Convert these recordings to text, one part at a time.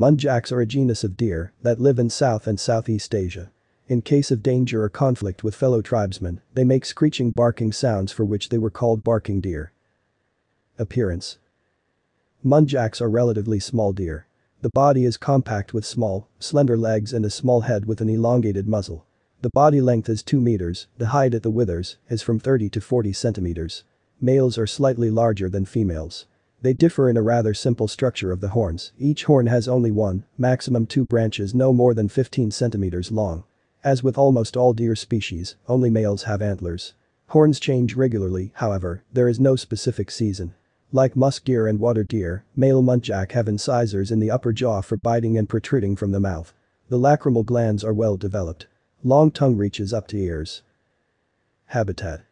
Muntjacs are a genus of deer that live in South and Southeast Asia. In case of danger or conflict with fellow tribesmen, they make screeching barking sounds for which they were called barking deer. Appearance Muntjacs are relatively small deer. The body is compact with small, slender legs and a small head with an elongated muzzle. The body length is 2 meters, the height at the withers is from 30 to 40 centimeters. Males are slightly larger than females. They differ in a rather simple structure of the horns, each horn has only one, maximum two branches no more than 15 centimeters long. As with almost all deer species, only males have antlers. Horns change regularly, however, there is no specific season. Like musk deer and water deer, male muntjac have incisors in the upper jaw for biting and protruding from the mouth. The lacrimal glands are well developed. Long tongue reaches up to ears. Habitat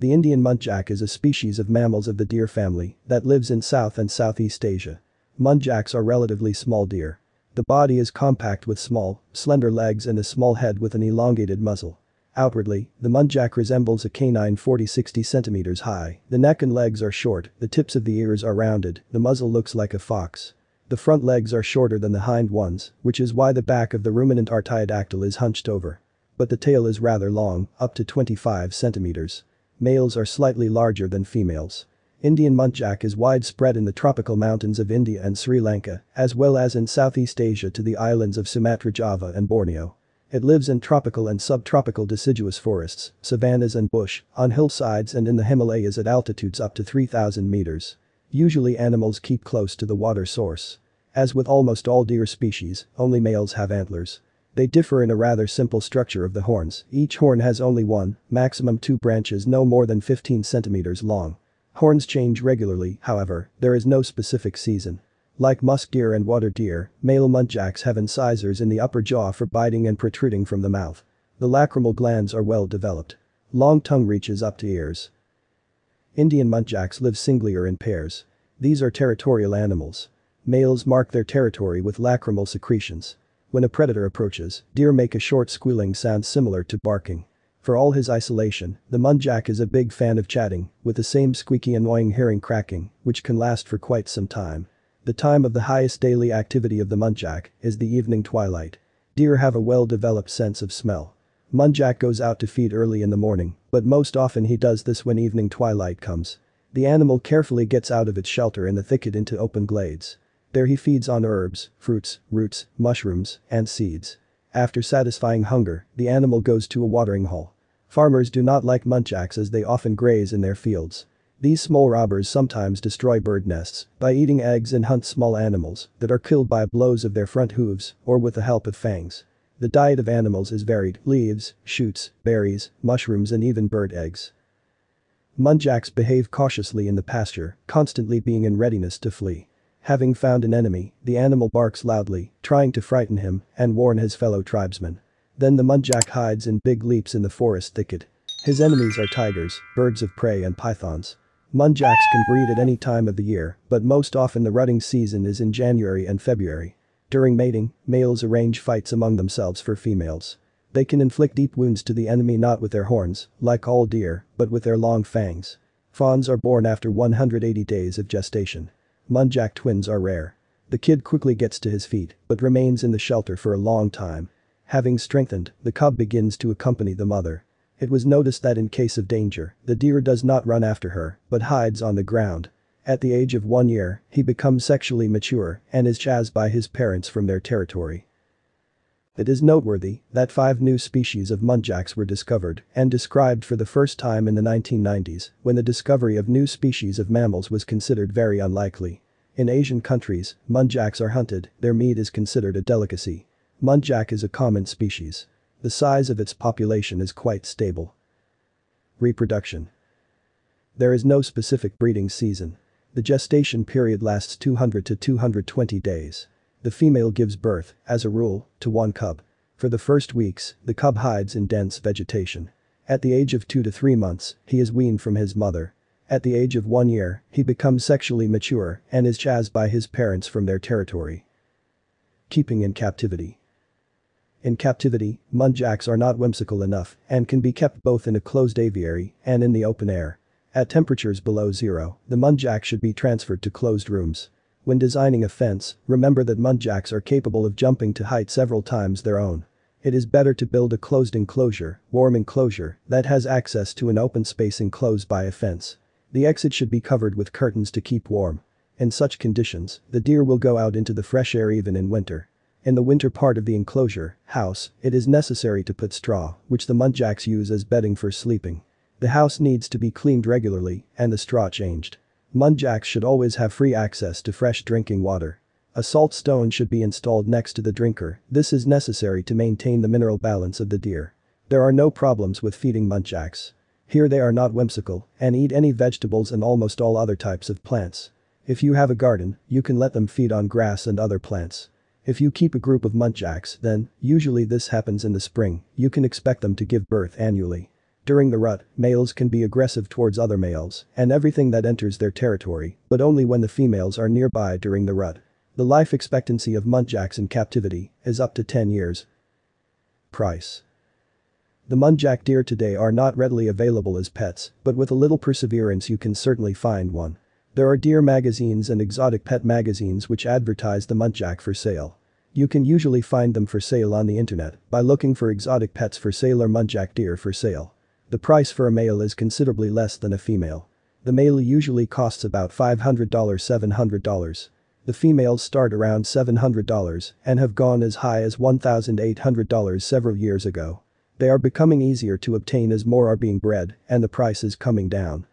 The Indian muntjac is a species of mammals of the deer family that lives in South and Southeast Asia. Muntjacs are relatively small deer. The body is compact with small, slender legs and a small head with an elongated muzzle. Outwardly, the muntjac resembles a canine 40-60 centimeters high, the neck and legs are short, the tips of the ears are rounded, the muzzle looks like a fox. The front legs are shorter than the hind ones, which is why the back of the ruminant artiodactyl is hunched over. But the tail is rather long, up to 25 centimeters. Males are slightly larger than females. Indian muntjac is widespread in the tropical mountains of India and Sri Lanka, as well as in Southeast Asia to the islands of Sumatra Java and Borneo. It lives in tropical and subtropical deciduous forests, savannas and bush, on hillsides and in the Himalayas at altitudes up to 3000 meters. Usually animals keep close to the water source. As with almost all deer species, only males have antlers. They differ in a rather simple structure of the horns, each horn has only one, maximum two branches no more than 15 centimeters long. Horns change regularly, however, there is no specific season. Like musk deer and water deer, male muntjacs have incisors in the upper jaw for biting and protruding from the mouth. The lacrimal glands are well developed. Long tongue reaches up to ears. Indian muntjacs live singly or in pairs. These are territorial animals. Males mark their territory with lacrimal secretions. When a predator approaches, deer make a short squealing sound similar to barking. For all his isolation, the muntjac is a big fan of chatting, with the same squeaky annoying hearing cracking, which can last for quite some time. The time of the highest daily activity of the muntjac is the evening twilight. Deer have a well-developed sense of smell. Muntjac goes out to feed early in the morning, but most often he does this when evening twilight comes. The animal carefully gets out of its shelter in the thicket into open glades. There he feeds on herbs, fruits, roots, mushrooms, and seeds. After satisfying hunger, the animal goes to a watering hole. Farmers do not like muntjacs as they often graze in their fields. These small robbers sometimes destroy bird nests by eating eggs and hunt small animals that are killed by blows of their front hooves or with the help of fangs. The diet of animals is varied, leaves, shoots, berries, mushrooms and even bird eggs. Muntjacs behave cautiously in the pasture, constantly being in readiness to flee. Having found an enemy, the animal barks loudly, trying to frighten him and warn his fellow tribesmen. Then the muntjac hides in big leaps in the forest thicket. His enemies are tigers, birds of prey and pythons. Muntjacs can breed at any time of the year, but most often the rutting season is in January and February. During mating, males arrange fights among themselves for females. They can inflict deep wounds to the enemy not with their horns, like all deer, but with their long fangs. Fawns are born after 180 days of gestation. Muntjac twins are rare. The kid quickly gets to his feet, but remains in the shelter for a long time. Having strengthened, the cub begins to accompany the mother. It was noticed that in case of danger, the deer does not run after her, but hides on the ground. At the age of one year, he becomes sexually mature and is chased by his parents from their territory. It is noteworthy that five new species of muntjacs were discovered and described for the first time in the 1990s when the discovery of new species of mammals was considered very unlikely. In Asian countries, muntjacs are hunted, their meat is considered a delicacy. Muntjac is a common species. The size of its population is quite stable. Reproduction There is no specific breeding season. The gestation period lasts 200 to 220 days. The female gives birth, as a rule, to one cub. For the first weeks, the cub hides in dense vegetation. At the age of 2 to 3 months, he is weaned from his mother. At the age of 1 year, he becomes sexually mature and is chased by his parents from their territory. Keeping in captivity. In captivity, muntjacs are not whimsical enough and can be kept both in a closed aviary and in the open air. At temperatures below zero, the muntjac should be transferred to closed rooms. When designing a fence, remember that muntjacs are capable of jumping to height several times their own. It is better to build a closed enclosure, warm enclosure, that has access to an open space enclosed by a fence. The exit should be covered with curtains to keep warm. In such conditions, the deer will go out into the fresh air even in winter. In the winter part of the enclosure, house, it is necessary to put straw, which the muntjacs use as bedding for sleeping. The house needs to be cleaned regularly and the straw changed. Muntjacs should always have free access to fresh drinking water. A salt stone should be installed next to the drinker, this is necessary to maintain the mineral balance of the deer. There are no problems with feeding muntjacs. Here they are not whimsical and eat any vegetables and almost all other types of plants. If you have a garden, you can let them feed on grass and other plants. If you keep a group of muntjacs, then, usually this happens in the spring, you can expect them to give birth annually. During the rut, males can be aggressive towards other males and everything that enters their territory, but only when the females are nearby during the rut. The life expectancy of muntjacs in captivity is up to 10 years. Price The muntjac deer today are not readily available as pets, but with a little perseverance you can certainly find one. There are deer magazines and exotic pet magazines which advertise the muntjac for sale. You can usually find them for sale on the internet by looking for exotic pets for sale or muntjac deer for sale. The price for a male is considerably less than a female. The male usually costs about $500 $700. The females start around $700 and have gone as high as $1,800 several years ago. They are becoming easier to obtain as more are being bred and the price is coming down.